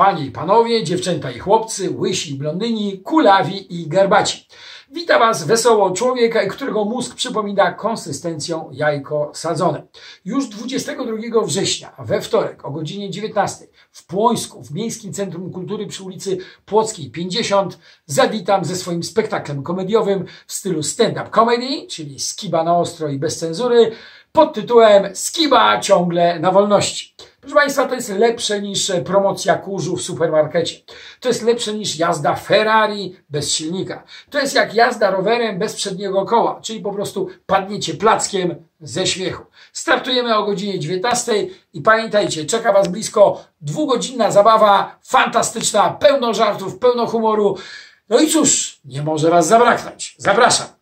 Panie i panowie, dziewczęta i chłopcy, łysi i blondyni, kulawi i garbaci. Wita Was wesoło człowiek, którego mózg przypomina konsystencją jajko sadzone. Już 22 września, we wtorek o godzinie 19 w Płońsku, w Miejskim Centrum Kultury przy ulicy Płockiej 50 zawitam ze swoim spektaklem komediowym w stylu stand-up comedy, czyli skiba na ostro i bez cenzury, pod tytułem Skiba ciągle na wolności. Proszę Państwa, to jest lepsze niż promocja kurzu w supermarkecie. To jest lepsze niż jazda Ferrari bez silnika. To jest jak jazda rowerem bez przedniego koła, czyli po prostu padniecie plackiem ze śmiechu. Startujemy o godzinie 19 i pamiętajcie, czeka Was blisko dwugodzinna zabawa, fantastyczna, pełno żartów, pełno humoru. No i cóż, nie może Was zabraknąć. Zapraszam.